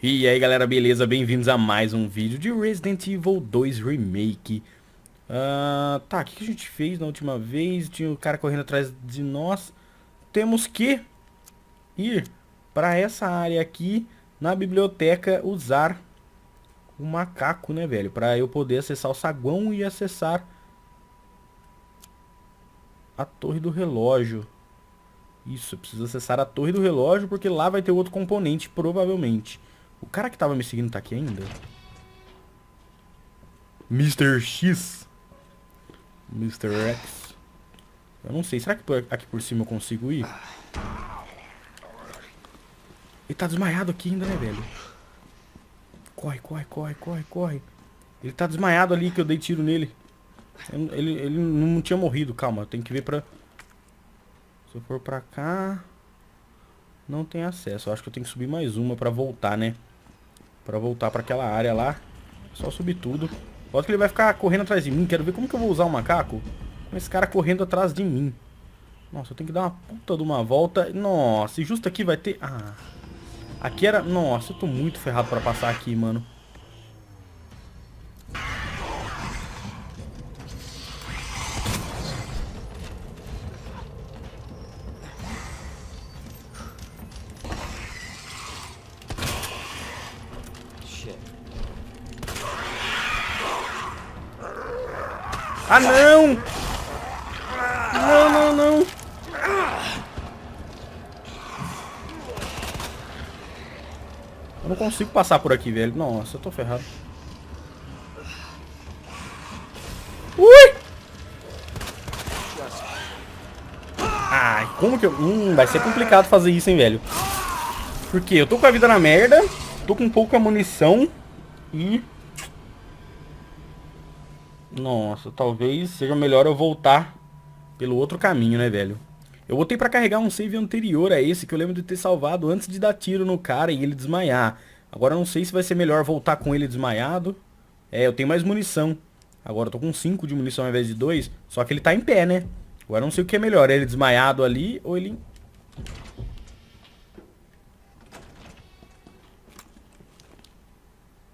E aí galera, beleza? Bem-vindos a mais um vídeo de Resident Evil 2 Remake uh, Tá, o que a gente fez na última vez? Tinha o um cara correndo atrás de nós Temos que ir para essa área aqui na biblioteca usar o macaco, né, velho? Para eu poder acessar o saguão e acessar a torre do relógio Isso, eu preciso acessar a torre do relógio porque lá vai ter outro componente, provavelmente o cara que tava me seguindo tá aqui ainda? Mr. X. Mr. X. Eu não sei. Será que aqui por cima eu consigo ir? Ele tá desmaiado aqui ainda, né, velho? Corre, corre, corre, corre, corre. Ele tá desmaiado ali que eu dei tiro nele. Ele, ele não tinha morrido. Calma, tem que ver pra... Se eu for pra cá... Não tem acesso. Eu acho que eu tenho que subir mais uma pra voltar, né? Pra voltar pra aquela área lá. Só subir tudo. Pode que ele vai ficar correndo atrás de mim. Quero ver como que eu vou usar o macaco. Com esse cara correndo atrás de mim. Nossa, eu tenho que dar uma puta de uma volta. Nossa, e justo aqui vai ter... Ah. Aqui era... Nossa, eu tô muito ferrado pra passar aqui, mano. Consigo passar por aqui, velho. Nossa, eu tô ferrado. Ui! Ai, como que eu... Hum, vai ser complicado fazer isso, hein, velho. Porque eu tô com a vida na merda, tô com pouca munição e... Nossa, talvez seja melhor eu voltar pelo outro caminho, né, velho? Eu voltei pra carregar um save anterior a esse que eu lembro de ter salvado antes de dar tiro no cara e ele desmaiar. Agora eu não sei se vai ser melhor voltar com ele desmaiado. É, eu tenho mais munição. Agora eu tô com 5 de munição ao invés de 2. Só que ele tá em pé, né? Agora eu não sei o que é melhor. Ele desmaiado ali ou ele...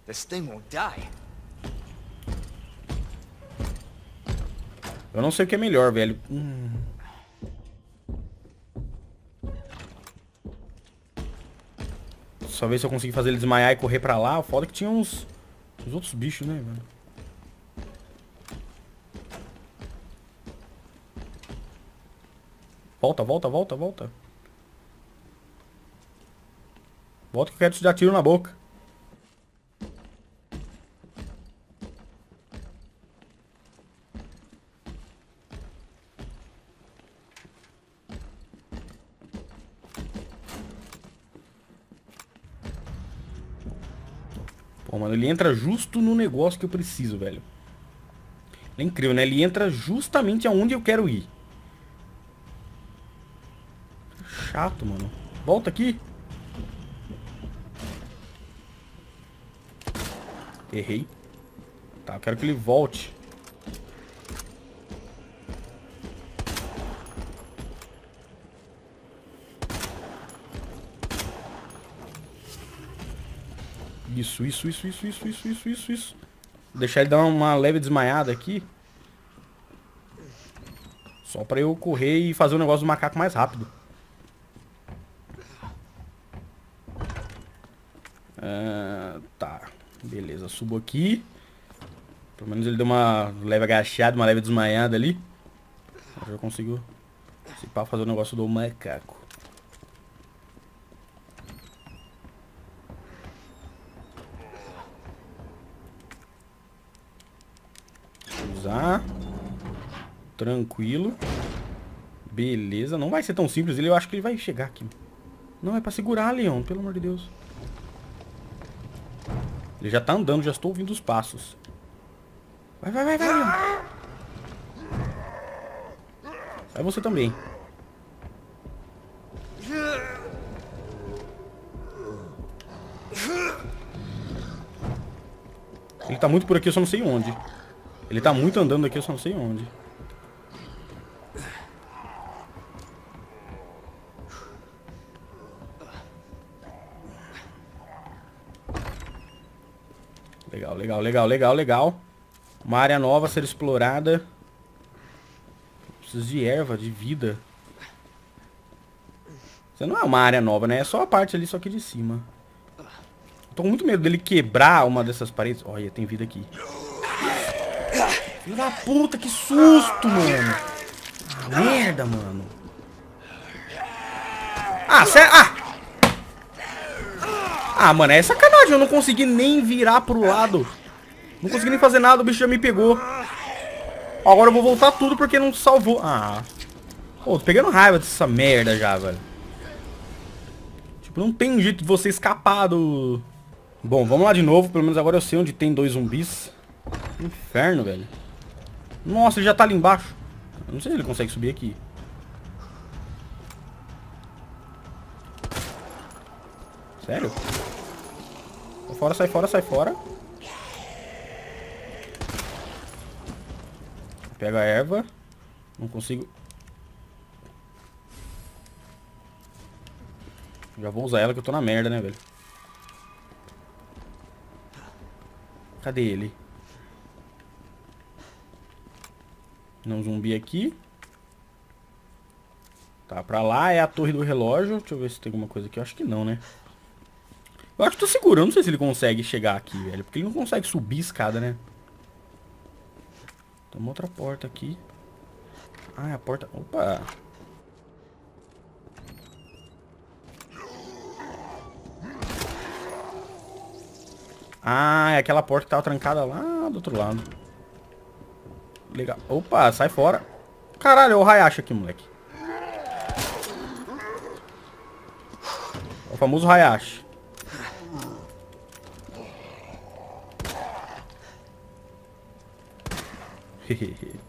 This thing won't die. Eu não sei o que é melhor, velho. Hum. Só ver se eu consigo fazer ele desmaiar e correr pra lá. O foda é que tinha uns, uns outros bichos, né, velho? Volta, volta, volta, volta. Volta que eu quero te dar tiro na boca. Pô, mano, ele entra justo no negócio que eu preciso, velho. É incrível, né? Ele entra justamente aonde eu quero ir. Chato, mano. Volta aqui. Errei. Tá, eu quero que ele volte. Isso, isso, isso, isso, isso, isso, isso, isso, isso. Deixar ele dar uma leve desmaiada aqui. Só pra eu correr e fazer o negócio do macaco mais rápido. Ah, tá. Beleza, subo aqui. Pelo menos ele deu uma leve agachada, uma leve desmaiada ali. Já consigo se pá, fazer o negócio do macaco. usar. Tranquilo. Beleza, não vai ser tão simples. Ele, eu acho que ele vai chegar aqui. Não, é pra segurar, Leon, pelo amor de Deus. Ele já tá andando, já estou ouvindo os passos. Vai, vai, vai, vai, Leon. Vai você também. Ele tá muito por aqui, eu só não sei onde. Ele tá muito andando aqui, eu só não sei onde. Legal, legal, legal, legal. Uma área nova a ser explorada. Preciso de erva, de vida. Você não é uma área nova, né? É só a parte ali, só aqui de cima. Tô com muito medo dele quebrar uma dessas paredes. Olha, tem vida aqui. Filho da puta, que susto, mano. Ah, merda, mano. Ah, sério? Ah! Ah, mano, é sacanagem. Eu não consegui nem virar pro lado. Não consegui nem fazer nada, o bicho já me pegou. Agora eu vou voltar tudo porque não salvou. Ah. Pô, tô pegando raiva dessa merda já, velho. Tipo, não tem jeito de você escapar do... Bom, vamos lá de novo. Pelo menos agora eu sei onde tem dois zumbis. Inferno, velho. Nossa, ele já tá ali embaixo. Eu não sei se ele consegue subir aqui. Sério? Sai fora, sai fora, sai fora. Pega a erva. Não consigo... Já vou usar ela que eu tô na merda, né, velho? Cadê ele? Não zumbi aqui. Tá, pra lá é a torre do relógio. Deixa eu ver se tem alguma coisa aqui. Eu acho que não, né? Eu acho que tô seguro. Eu não sei se ele consegue chegar aqui, velho. Porque ele não consegue subir escada, né? Tem uma outra porta aqui. Ah, é a porta... Opa! Ah, é aquela porta que tava trancada lá do outro lado. Legal. Opa, sai fora. Caralho, é o Hayashi aqui, moleque. O famoso Hayashi.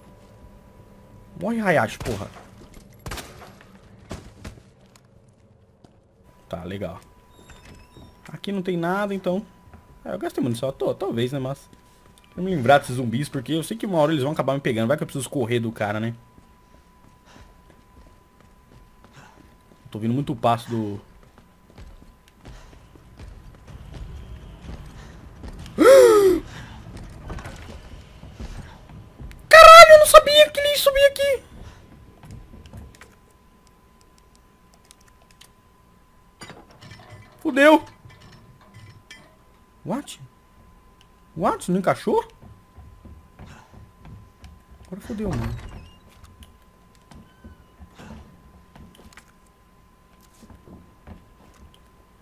Morre Hayashi, porra. Tá, legal. Aqui não tem nada, então. É, eu gastei munição toa, talvez, né, mas... Eu me lembrar desses zumbis, porque eu sei que uma hora eles vão acabar me pegando. Vai que eu preciso correr do cara, né? Tô ouvindo muito passo do... Fudeu. What? What? Não encaixou? Agora fodeu, mano.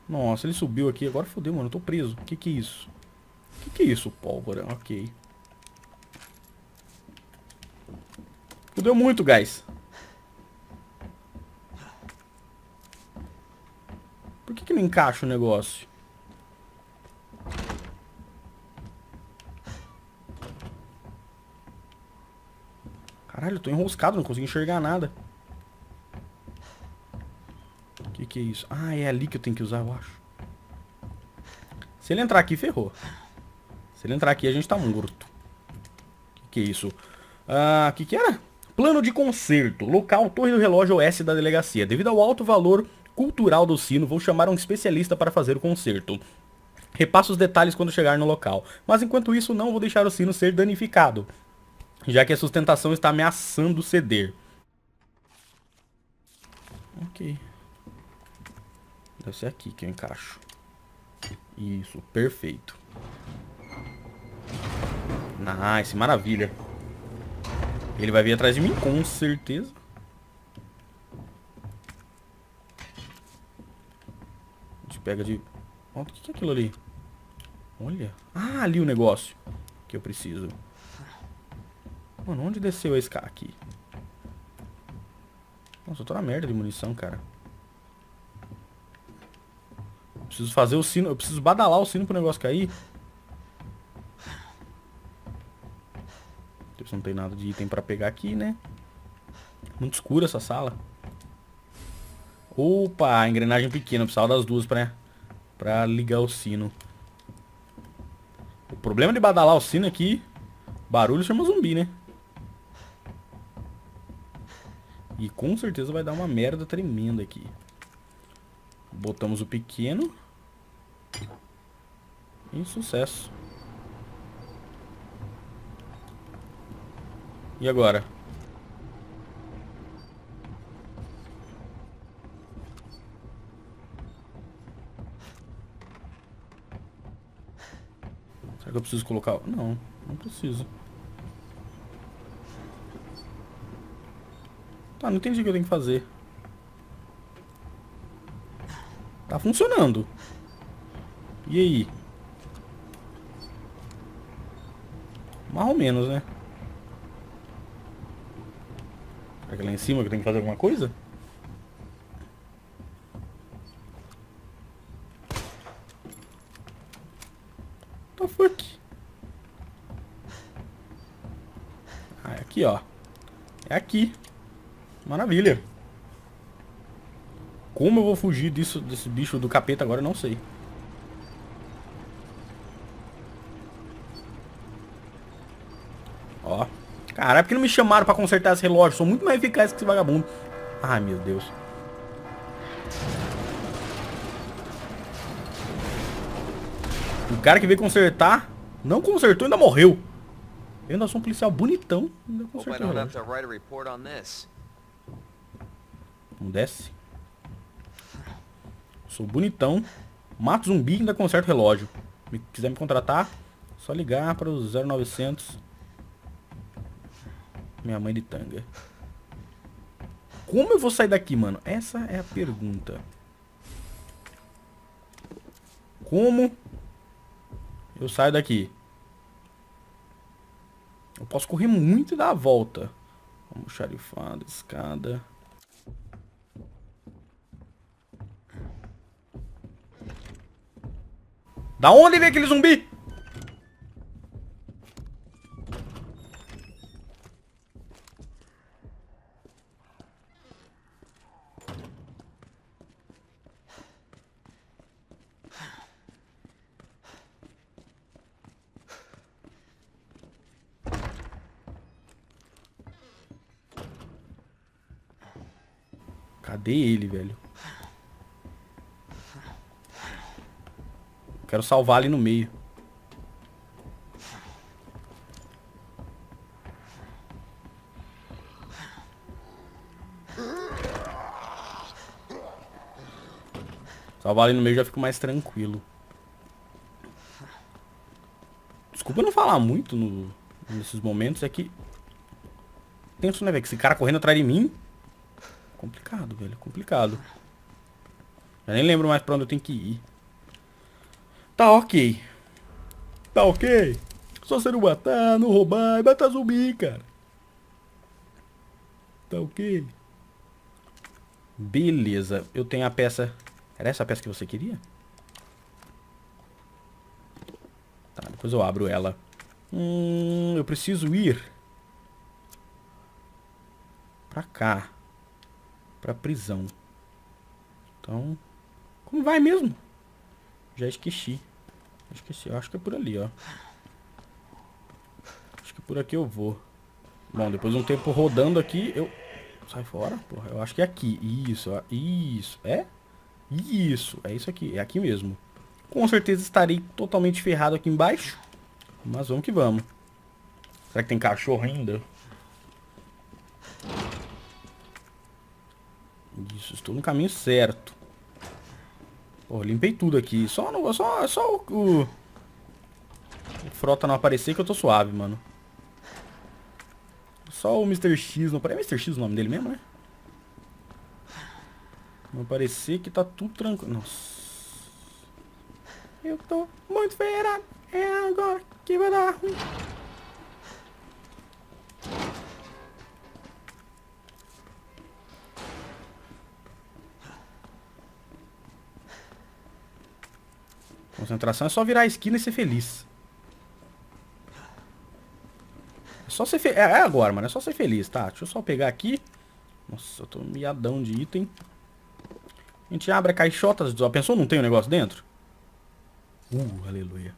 Nossa, ele subiu aqui. Agora fodeu, mano. Eu tô preso. Que que é isso? Que que é isso, pólvora? Ok. Fudeu muito, guys. Por que que não encaixa o negócio? Caralho, eu tô enroscado, não consigo enxergar nada. O que que é isso? Ah, é ali que eu tenho que usar, eu acho. Se ele entrar aqui, ferrou. Se ele entrar aqui, a gente tá morto. O que que é isso? Ah, o que que era? Plano de conserto. Local, torre do relógio oeste da delegacia. Devido ao alto valor cultural do sino, vou chamar um especialista para fazer o conserto. Repasso os detalhes quando chegar no local. Mas enquanto isso, não vou deixar o sino ser danificado já que a sustentação está ameaçando ceder. Ok. Deve ser aqui que eu encaixo. Isso, perfeito. Nice, maravilha. Ele vai vir atrás de mim, com certeza. A gente pega de... o que é aquilo ali? Olha. Ah, ali o negócio que eu preciso. Mano, onde desceu esse cara aqui? Nossa, eu tô na merda de munição, cara. Preciso fazer o sino. Eu preciso badalar o sino pro negócio cair. Não tem nada de item pra pegar aqui, né? Muito escura essa sala. Opa, engrenagem pequena. Precisava das duas pra, pra ligar o sino. O problema de badalar o sino aqui... Barulho chama zumbi, né? E com certeza vai dar uma merda tremenda aqui. Botamos o pequeno. E sucesso. E agora? Será que eu preciso colocar... Não, não preciso. Tá, não entendi o que eu tenho que fazer. Tá funcionando. E aí? Mais ou menos, né? Será que é lá em cima que eu tenho que fazer alguma coisa? The fuck? Ah, é aqui, ó. É aqui. Maravilha. Como eu vou fugir disso, desse bicho do capeta agora, eu não sei. Ó. Caralho, por que não me chamaram pra consertar esse relógio? Sou muito mais eficaz que esse vagabundo. Ai, meu Deus. O cara que veio consertar, não consertou, ainda morreu. Eu ainda sou um policial bonitão, ainda consertou o relógio. Não desce. Sou bonitão. Mato zumbi e ainda conserto relógio. Se quiser me contratar, só ligar para o 0900 minha mãe de tanga. Como eu vou sair daqui, mano? Essa é a pergunta. Como eu saio daqui? Eu posso correr muito e dar a volta. Vamos xarifada, escada. Da onde vem aquele zumbi? Cadê ele, velho? Quero salvar ali no meio. Salvar ali no meio já fico mais tranquilo. Desculpa não falar muito no, nesses momentos, é que... Penso, né, velho, que esse cara correndo atrás de mim... Complicado, velho. Complicado. Eu nem lembro mais pra onde eu tenho que ir. Tá ok. Tá ok. Só você não matar, não roubar e matar zumbi, cara. Tá ok. Beleza. Eu tenho a peça... Era essa a peça que você queria? Tá, depois eu abro ela. Hum, eu preciso ir... Pra cá pra prisão. Então, como vai mesmo? Já esqueci. Esqueci, acho que é por ali, ó. Acho que por aqui eu vou. Bom, depois de um tempo rodando aqui, eu... Sai fora, porra. Eu acho que é aqui. Isso, ó. Isso. É? Isso. É isso aqui. É aqui mesmo. Com certeza estarei totalmente ferrado aqui embaixo. Mas vamos que vamos. Será que tem cachorro ainda? Isso, estou no caminho certo. Limpei tudo aqui. Só, no, só, só o, o, o Frota não aparecer que eu tô suave, mano. Só o Mr. X não aparecer. É Mr. X o nome dele mesmo, né? Não aparecer que tá tudo tranquilo. Nossa. Eu tô muito feirado. É agora que vai dar ruim. Concentração é só virar a esquina e ser feliz. É só ser feliz. É, é agora, mano. É só ser feliz, tá? Deixa eu só pegar aqui. Nossa, eu tô miadão de item. A gente abre a caixota. Pensou não tem um negócio dentro? Uh, aleluia.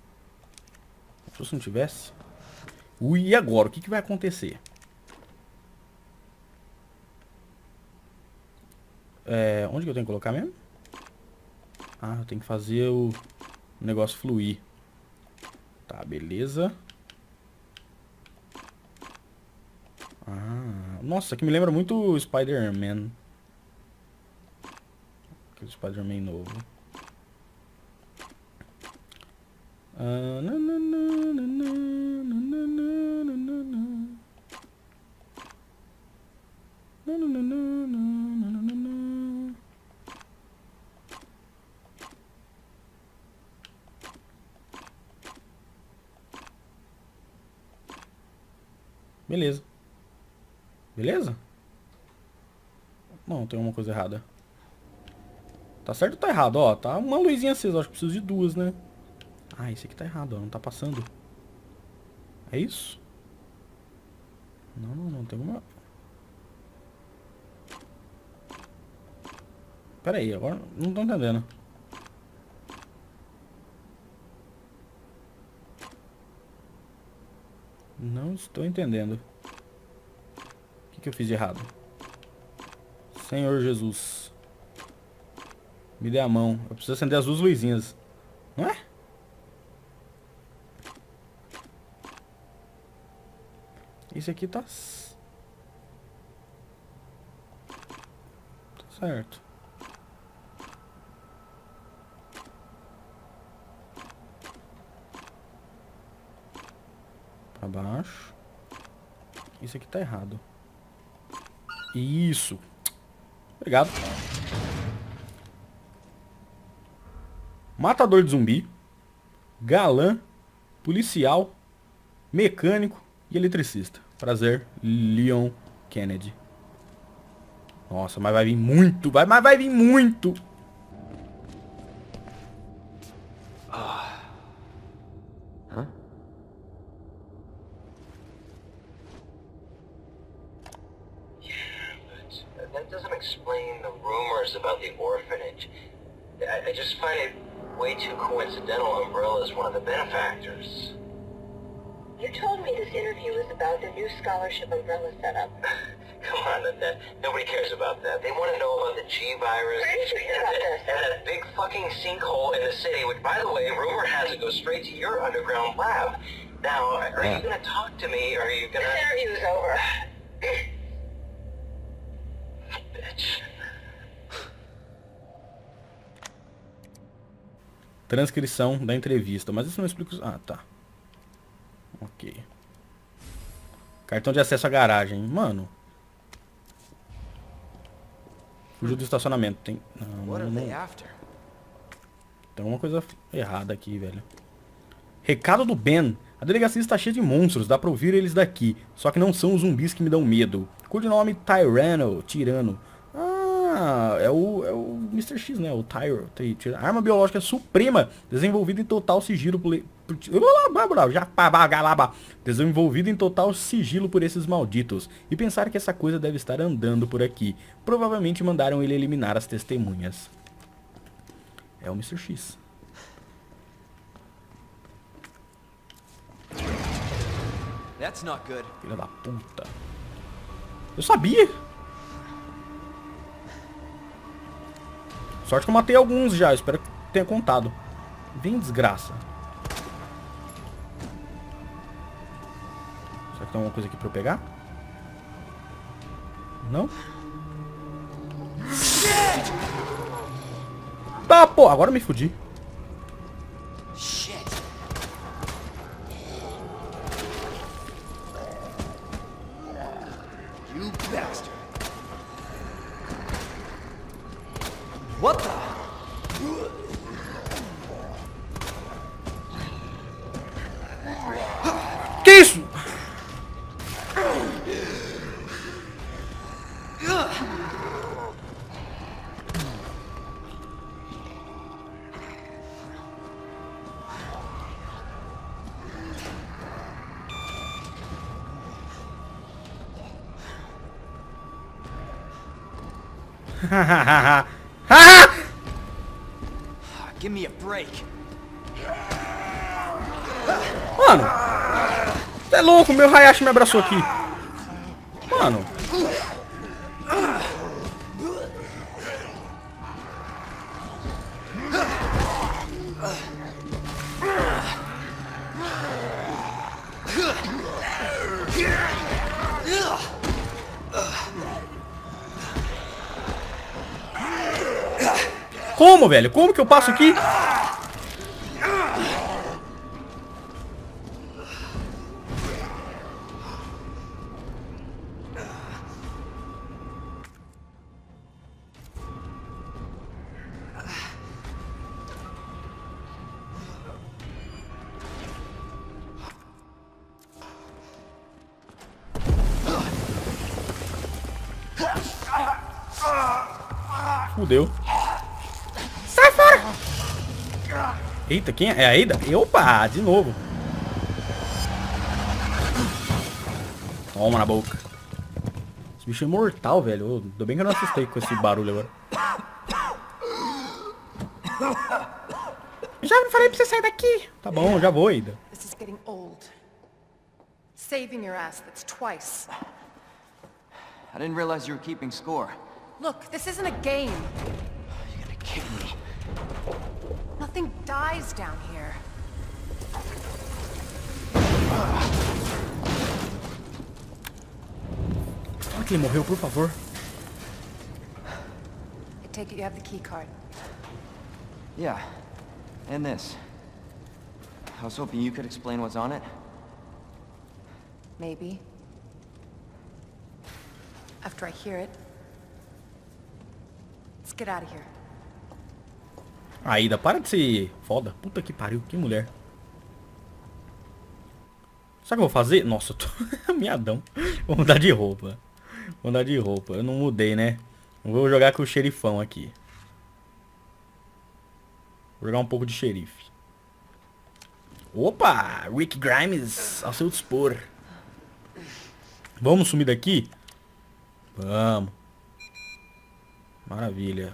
Se não tivesse. Ui, e agora? O que, que vai acontecer? É, onde que eu tenho que colocar mesmo? Ah, eu tenho que fazer o o negócio fluir. Tá, beleza. Nossa, isso aqui me lembra muito Spider-Man. Aquele Spider-Man novo. Ah, na, na, na, na, na, na, na, na. Na, na, na, na, na, na, na, na. Beleza. Beleza? Não, tem uma coisa errada. Tá certo ou tá errado? Ó, tá uma luzinha acesa. Acho que preciso de duas, né? Ah, esse aqui tá errado, ó. Não tá passando. É isso? Não, não, não. Tem uma... Pera aí, agora não tô entendendo. Não estou entendendo. O que, que eu fiz de errado? Senhor Jesus. Me dê a mão. Eu preciso acender as duas luzinhas. Não é? Esse aqui tá... Tá certo. Pra baixo. Isso aqui tá errado. Isso. Obrigado. Matador de zumbi. Galã. Policial. Mecânico e eletricista. Prazer, Leon Kennedy. Nossa, mas vai vir muito. Vai, mas vai vir muito. Explain the rumors about the orphanage. I, I just find it way too coincidental Umbrella is one of the benefactors. You told me this interview was about the new scholarship umbrella setup. Come on, Annette. Nobody cares about that. They want to know about the G virus Where did you hear and, that- and that big fucking sinkhole in the city, which, by the way, rumor has it goes straight to your underground lab. Now, are Yeah. you going to talk to me, or are you going This to... interview's over. Transcrição da entrevista. Mas isso não explica... Ah, tá. Ok. Cartão de acesso à garagem. Mano. Fugiu do estacionamento. Tem... Não, não, não. Tem alguma coisa errada aqui, velho. Recado do Ben. A delegacia está cheia de monstros, dá pra ouvir eles daqui. Só que não são os zumbis que me dão medo. Codinome Tyranno, Tirano. É o, é o Mr. X, né? O Tyro. Ty- Tyr- Arma biológica suprema, desenvolvida em total sigilo por... Desenvolvida em total sigilo por esses malditos. E pensar que essa coisa deve estar andando por aqui. Provavelmente mandaram ele eliminar as testemunhas. É o Mr. X. Filha da puta. Eu sabia. Sorte que eu matei alguns já. Espero que tenha contado. Vem desgraça. Será que tem alguma coisa aqui pra eu pegar? Não? Tá, pô. Agora eu me fudi. What the? Que isso? maluco, meu Hayashi me abraçou aqui. Mano. Como, velho? Como que eu passo aqui? Fudeu. Sai fora! Eita, quem é? É a Ada? Opa, de novo. Toma na boca. Esse bicho é mortal, velho. Ainda bem que eu não assustei com esse barulho agora. Já não falei pra você sair daqui. Tá bom, já vou, Ada. This is getting old. Saving your ass, that's twice. I didn't realize you were keeping score. Look, this isn't a game. You're gonna kill me. Nothing dies down here. Fala que ele morreu, por favor. I take it you have the key card. Yeah. And this. I was hoping you could explain what's on it. Maybe. After I hear it. Aida, para de ser foda. Puta que pariu, que mulher. Sabe o que eu vou fazer? Nossa, eu tô miadão. Vou mudar de roupa. Vou mudar de roupa. Eu não mudei, né? Vou jogar com o xerifão aqui. Vou jogar um pouco de xerife. Opa! Rick Grimes ao seu dispor. Vamos sumir daqui? Vamos. Maravilha.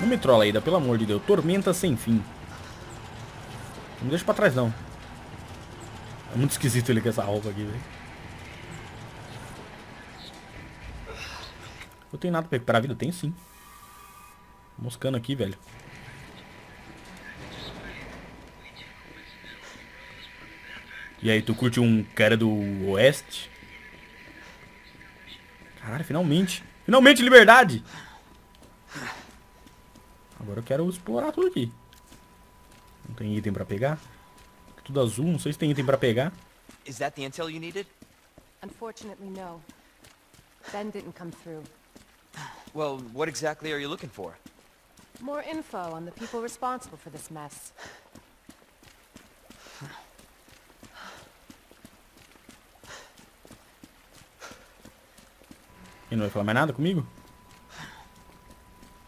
Não me trola ainda, pelo amor de Deus. Tormenta sem fim. Não me deixa pra trás, não. É muito esquisito ele com essa roupa aqui, velho. Eu tenho nada pra recuperar a vida? Tenho sim. Moscando aqui, velho. E aí, tu curte um cara do oeste? Caralho, finalmente. Finalmente, liberdade! Agora eu quero explorar tudo aqui. Não tem item pra pegar? Tudo azul, não sei se tem item pra pegar. Is that the intel you needed? Unfortunately, no. Ben didn't come through. Well, what exactly are you looking for? More info on the people responsible for this mess. E não vai falar mais nada comigo?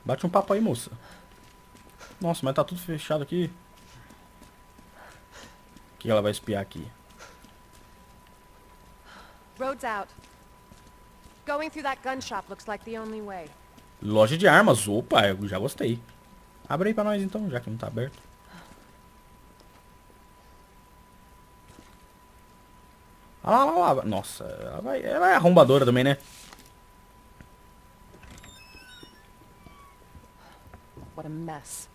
Bate um papo aí, moça. Nossa, mas tá tudo fechado aqui. O que ela vai espiar aqui? Road's out. Going through that gun shop looks like the only way. Loja de armas. Opa, eu já gostei. Abre aí pra nós então, já que não tá aberto. Ah lá, lá, lá. Nossa, ela, vai, ela é arrombadora também, né? What a mess.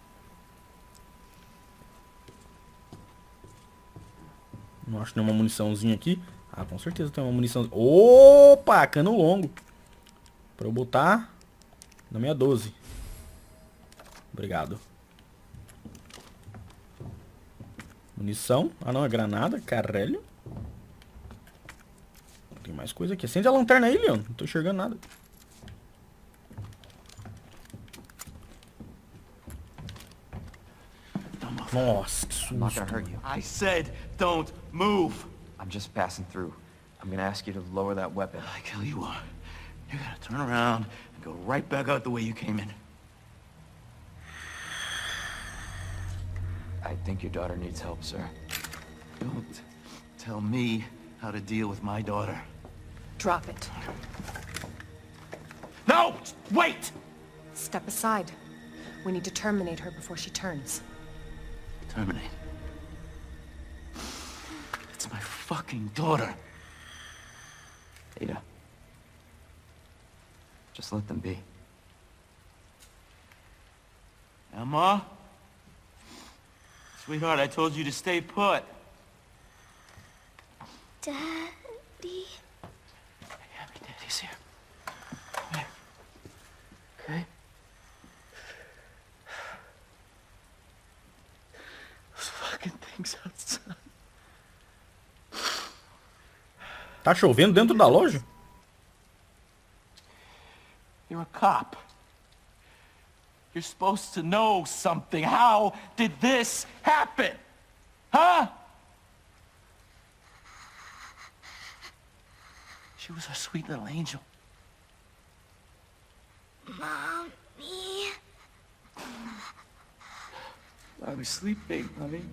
Não acho nenhuma muniçãozinha aqui. Ah, com certeza tem uma munição. Opa, cano longo. Pra eu botar na minha 12. Obrigado. Munição. Ah não, é granada. Caralho. Tem mais coisa aqui. Acende a lanterna aí, Leon. Não tô enxergando nada. Nossa, que I'm not gonna hurt you. I said don't move. I'm just passing through. I'm gonna ask you to lower that weapon. Like hell you are. You're gonna turn around and go right back out the way you came in. I think your daughter needs help, sir. Don't tell me how to deal with my daughter. Drop it. No! Wait! Step aside. We need to terminate her before she turns. Terminate. It's my fucking daughter. Ada. Just let them be. Emma? Sweetheart, I told you to stay put. Daddy. Yeah, my daddy's here. Tá chovendo dentro da loja? You're a cop. You're supposed to know something. How did this happen? Huh? She was a sweet little angel. Mommy. Was sleeping, honey.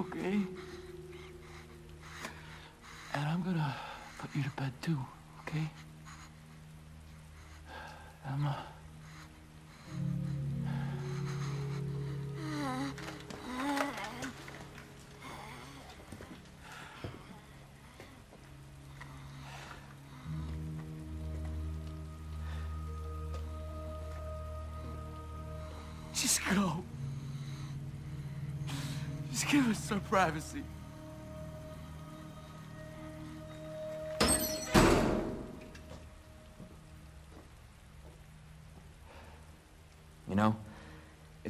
Okay? And I'm gonna put you to bed too, okay? Emma. Just go. Just give us some privacy.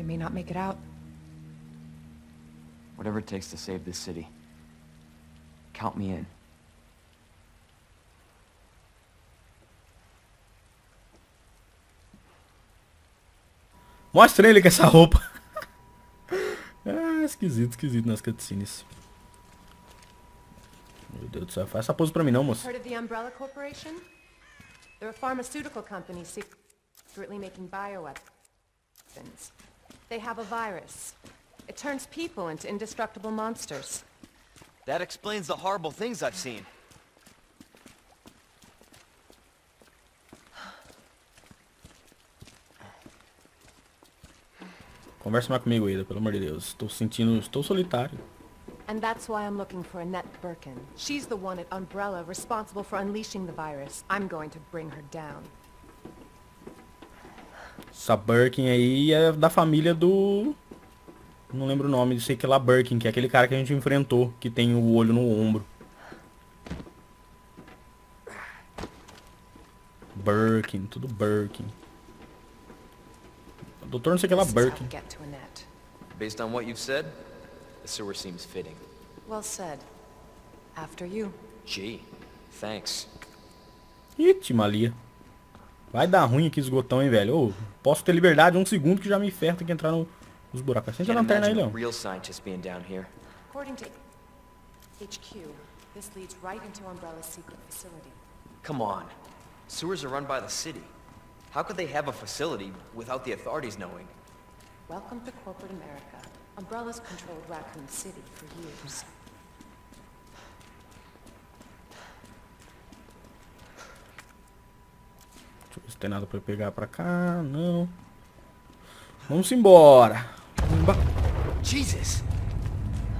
We may not make it out. Whatever it takes to save this city. Count me in. Mostra ele com essa roupa. ah, esquisito, esquisito nas cutscenes. Meu Deus do céu, faz essa pose pra mim não, moço. Heard of the Umbrella Corporation? They're a pharmaceutical company secretly making bioweapons. They have a virus. It turns people into indestructible monsters. That explains the horrible things I've seen. Conversa mais comigo, Ida, pelo amor de Deus. Estou sentindo, estou solitário. And that's why I'm looking for Annette Birkin. She's the one at Umbrella responsible for unleashing the virus. I'm going to bring her down. Essa Birkin aí é da família do... Não lembro o nome, sei que é lá Birkin, que é aquele cara que a gente enfrentou, que tem o olho no ombro. Birkin, tudo Birkin. Doutor não sei o que lá, Birkin. Based on what you've said, the sewer seems fitting. Well said. After you. Gee, thanks. Ih, Timalia. Vai dar ruim aqui esgotão, hein, velho. Ô, posso ter liberdade um segundo que já me ferra, tem que entrar no, nos buracos. Acende a lanterna aí, Leão. real scientist being down here. According to HQ, this leads right into Umbrella's secret facility. Come on. Sewers are run by the city. How could they have a facility without the authorities knowing? Welcome to corporate America. Umbrella's controlled Raccoon City for years. Deixa eu ver se tem nada pra eu pegar pra cá. Não. Vamos embora. Emba- Jesus!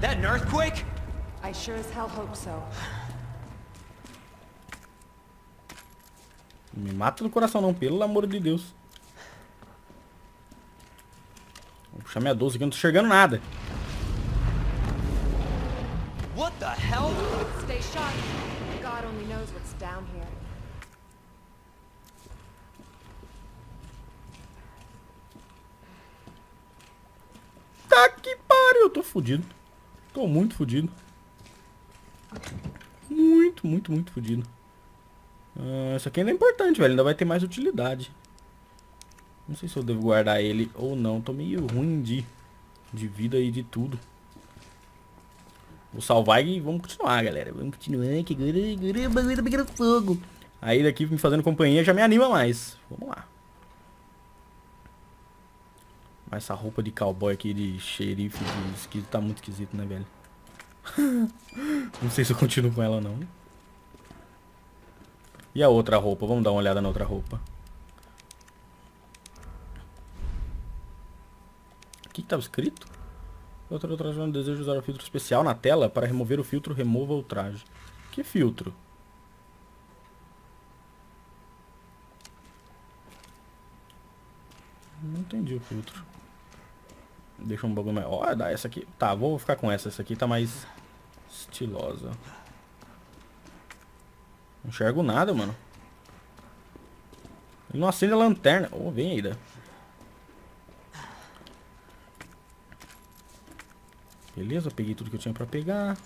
That an earthquake? I sure as hell hope so. Não me mata no coração não, pelo amor de Deus. Vou puxar minha 12 aqui, eu não tô enxergando nada. What the hell? Stay sharp. God only knows what's down here. Tá que pariu, eu tô fudido. Tô muito fudido. Muito, muito, muito fudido. Ah, isso aqui ainda é importante, velho. Ainda vai ter mais utilidade. Não sei se eu devo guardar ele ou não. Tô meio ruim de, de vida e de tudo. Vou salvar e vamos continuar, galera. Vamos continuar que bagulho tá pegando fogo. Aí daqui me fazendo companhia já me anima mais. Vamos lá. Mas essa roupa de cowboy aqui, de xerife, de esquisito, tá muito esquisito, né, velho? não sei se eu continuo com ela não. E a outra roupa? Vamos dar uma olhada na outra roupa. O que que tava escrito? Outra ultrajovem deseja usar o filtro especial na tela para remover o filtro, remova o traje. Que filtro? Não entendi o filtro. Deixa um bagulho mais... Ó, dá essa aqui. Tá, vou ficar com essa. Essa aqui tá mais estilosa. Não enxergo nada, mano. Ele não acende a lanterna. Oh, vem aí, da. Beleza, peguei tudo que eu tinha pra pegar.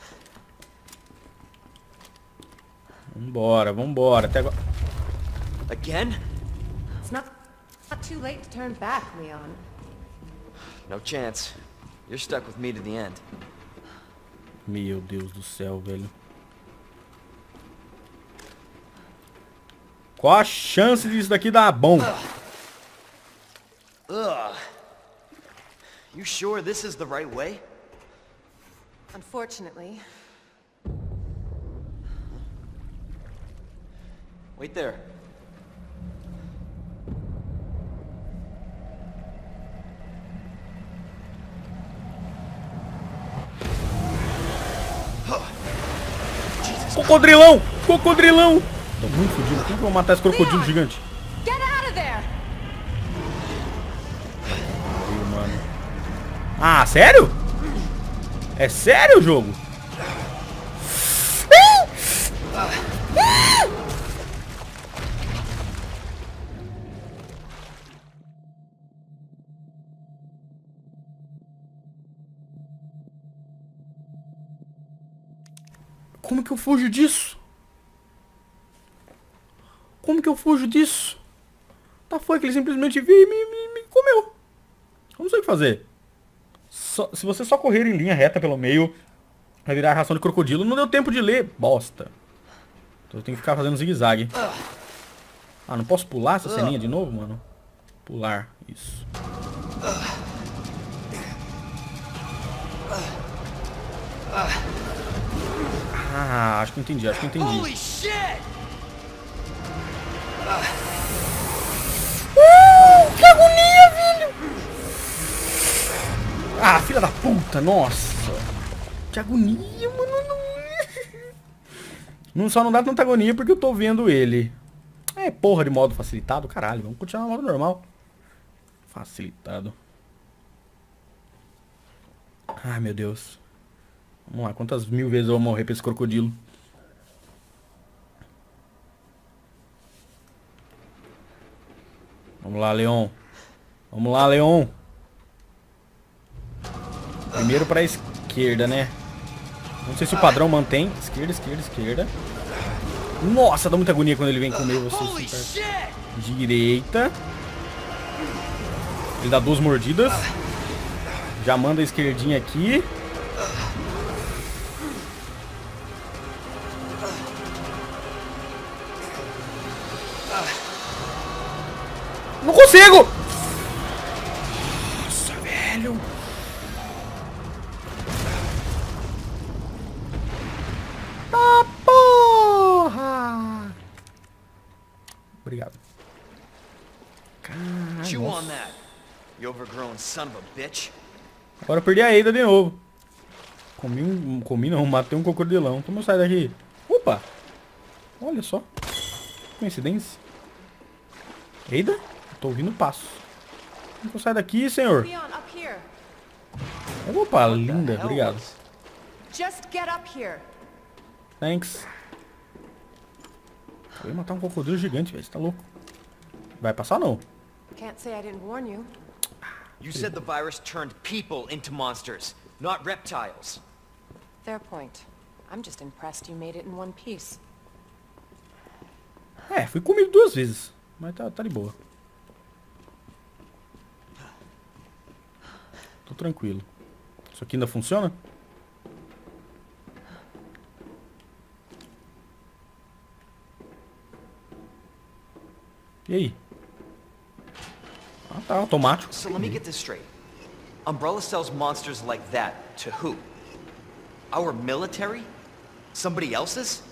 Vambora, vambora. Até agora... Again? It's not, not too late to turn back, Leon. No chance. You're stuck with me to the end. Meu Deus do céu, velho. Qual a chance disso daqui dar bom? Ugh. You sure this is the right way? Unfortunately, Wait there. Cocodrilão! Cocodrilão! Tô muito fodido. Como que eu vou matar esse crocodilo gigante? get out of there! Ah, sério? É sério o jogo? Como que eu fujo disso? Como que eu fujo disso? Tá foi que ele simplesmente veio e me, me, me comeu. Eu não sei o que fazer. Só- se você só correr em linha reta pelo meio, vai virar ração de crocodilo. Não deu tempo de ler. Bosta. Então eu tenho que ficar fazendo zigue-zague. Ah, não posso pular essa ceninha de novo, mano? Pular. Isso. Ah, acho que entendi, acho que entendi. Holy shit! Que agonia, velho! Ah, filha da puta, nossa! Que agonia, mano! Não... não só não dá tanta agonia porque eu tô vendo ele. É porra de modo facilitado, caralho. Vamos continuar no modo normal. Facilitado. Ai, meu Deus. Vamos lá, quantas mil vezes eu vou morrer pra esse crocodilo? Vamos lá, Leon. Vamos lá, Leon. Primeiro pra esquerda, né? Não sei se o padrão mantém. Esquerda, esquerda, esquerda. Nossa, dá muita agonia quando ele vem comer você. Direita. Ele dá duas mordidas. Já manda a esquerdinha aqui. Não consigo! Nossa, velho. Tá porra! Obrigado. Caralho. Chew nossa. on that, you overgrown son of a bitch. Agora eu perdi a Eida de novo. Comi um. Comi não, matei um crocodilão. Como eu saio daqui? Opa! Olha só. Coincidência. Eida? Tô ouvindo passo. Como que eu saio daqui, senhor? Opa, linda. Obrigado. Just get up here. Thanks. Eu ia matar um crocodilo gigante, velho. Você tá louco? Vai passar não? Can't say I didn't warn you. You said the virus turned people into monsters, not reptiles. Fair point. I'm just impressed you made it in one piece. É, fui comido duas vezes. Mas tá, tá de boa. Tô tranquilo. Isso aqui ainda funciona? E aí? Ah, tá, automático. So let me get this straight. Umbrella sells monsters like that to who? Our military? Somebody else's?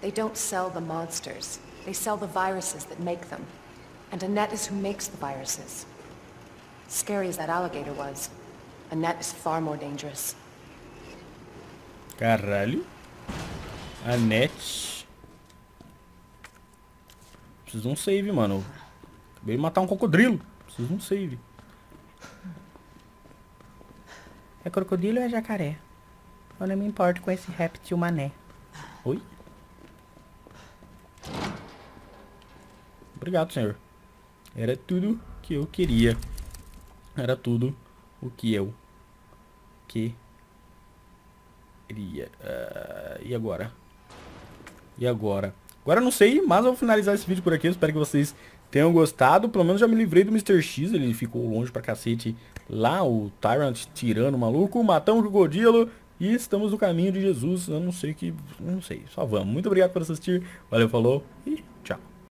They don't sell the monsters. They sell the viruses that make them. And Annette is who makes the viruses. Scary as that alligator was. A net is far more dangerous. Caralho. A net. Preciso de um save, mano. Acabei de matar um cocodrilo. Preciso de um save. É crocodilo ou é jacaré? Eu não me importo com esse réptil mané. Oi? Obrigado, senhor. Era tudo que eu queria. Era tudo o que eu queria. Uh, e agora? E agora? Agora eu não sei, mas eu vou finalizar esse vídeo por aqui. Eu espero que vocês tenham gostado. Pelo menos já me livrei do Mr. X. Ele ficou longe pra cacete lá. O Tyrant tirando o maluco. Matamos o crocodilo. E estamos no caminho de Jesus. Eu não sei que... Não sei. Só vamos. Muito obrigado por assistir. Valeu, falou. E